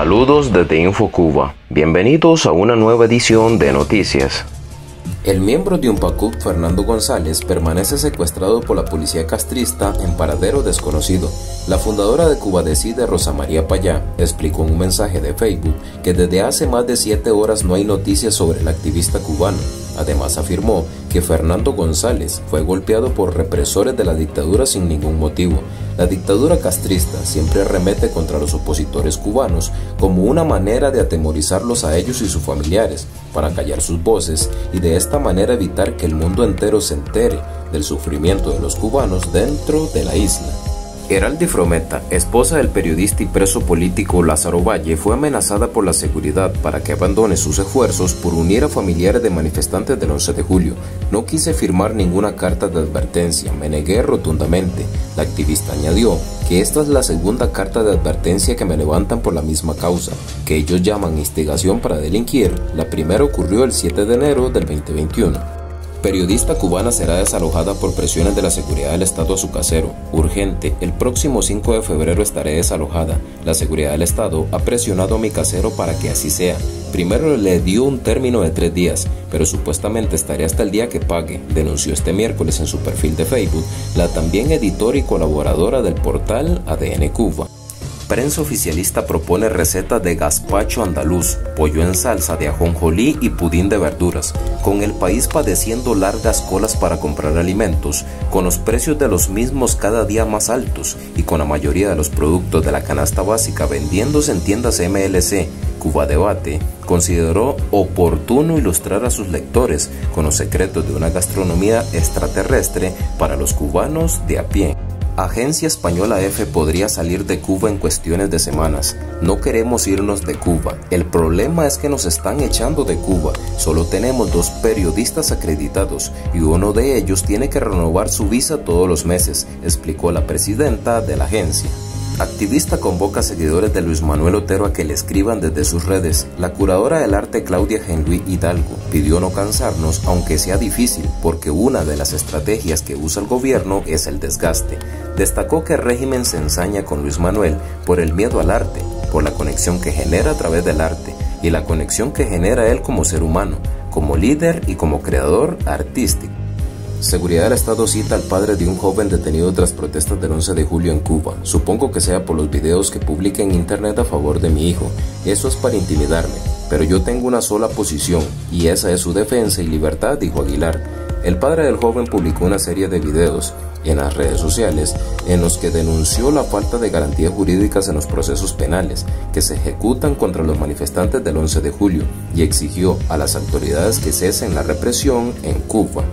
Saludos desde InfoCuba. Bienvenidos a una nueva edición de Noticias. El miembro de UNPACUP, Fernando González, permanece secuestrado por la policía castrista en paradero desconocido. La fundadora de Cuba Decide, Rosa María Payá, explicó en un mensaje de Facebook que desde hace más de siete horas no hay noticias sobre el activista cubano. Además afirmó que Fernando González fue golpeado por represores de la dictadura sin ningún motivo. La dictadura castrista siempre remete contra los opositores cubanos como una manera de atemorizarlos a ellos y sus familiares, para callar sus voces y de esta manera evitar que el mundo entero se entere del sufrimiento de los cubanos dentro de la isla. Heraldi Frometa, esposa del periodista y preso político Lázaro Valle, fue amenazada por la seguridad para que abandone sus esfuerzos por unir a familiares de manifestantes del 11 de julio. No quise firmar ninguna carta de advertencia, me negué rotundamente. La activista añadió que esta es la segunda carta de advertencia que me levantan por la misma causa, que ellos llaman instigación para delinquir. La primera ocurrió el 7 de enero del 2021. Periodista cubana será desalojada por presiones de la seguridad del Estado a su casero. Urgente, el próximo 5 de febrero estaré desalojada. La seguridad del Estado ha presionado a mi casero para que así sea. Primero le dio un término de tres días, pero supuestamente estaré hasta el día que pague, denunció este miércoles en su perfil de Facebook la también editora y colaboradora del portal ADN Cuba prensa oficialista propone receta de gazpacho andaluz, pollo en salsa de ajonjolí y pudín de verduras, con el país padeciendo largas colas para comprar alimentos, con los precios de los mismos cada día más altos y con la mayoría de los productos de la canasta básica vendiéndose en tiendas MLC, Cuba Debate consideró oportuno ilustrar a sus lectores con los secretos de una gastronomía extraterrestre para los cubanos de a pie. Agencia Española F podría salir de Cuba en cuestiones de semanas. No queremos irnos de Cuba. El problema es que nos están echando de Cuba. Solo tenemos dos periodistas acreditados y uno de ellos tiene que renovar su visa todos los meses, explicó la presidenta de la agencia. Activista convoca a seguidores de Luis Manuel Otero a que le escriban desde sus redes. La curadora del arte Claudia Henry Hidalgo pidió no cansarnos aunque sea difícil porque una de las estrategias que usa el gobierno es el desgaste. Destacó que el régimen se ensaña con Luis Manuel por el miedo al arte, por la conexión que genera a través del arte y la conexión que genera él como ser humano, como líder y como creador artístico. Seguridad del Estado cita al padre de un joven detenido tras protestas del 11 de julio en Cuba. Supongo que sea por los videos que publica en internet a favor de mi hijo. Eso es para intimidarme. Pero yo tengo una sola posición, y esa es su defensa y libertad, dijo Aguilar. El padre del joven publicó una serie de videos en las redes sociales en los que denunció la falta de garantías jurídicas en los procesos penales que se ejecutan contra los manifestantes del 11 de julio y exigió a las autoridades que cesen la represión en Cuba.